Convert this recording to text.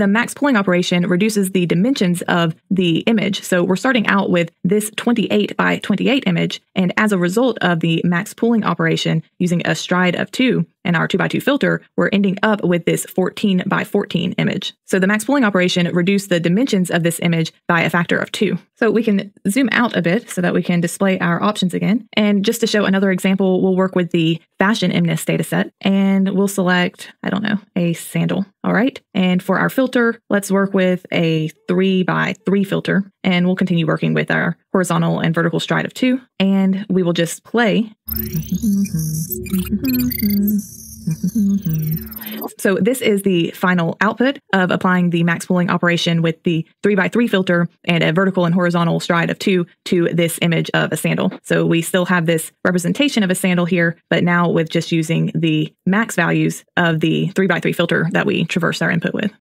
the max pooling operation reduces the dimensions of the image. So we're starting out with this 28 by 28 image. And as a result of the max pooling operation using a stride of two, and our 2x2 filter, we're ending up with this 14 by 14 image. So the max pooling operation reduced the dimensions of this image by a factor of two. So we can zoom out a bit so that we can display our options again. And just to show another example, we'll work with the fashion MNIST dataset and we'll select, I don't know, a sandal. All right. And for our filter, let's work with a three by three filter and we'll continue working with our horizontal and vertical stride of two. And we will just play. Mm-hmm. Mm-hmm. Mm-hmm. Mm-hmm. so this is the final output of applying the max pooling operation with the 3 by 3 filter and a vertical and horizontal stride of 2 to this image of a sandal. So we still have this representation of a sandal here, but now with just using the max values of the 3 by 3 filter that we traverse our input with.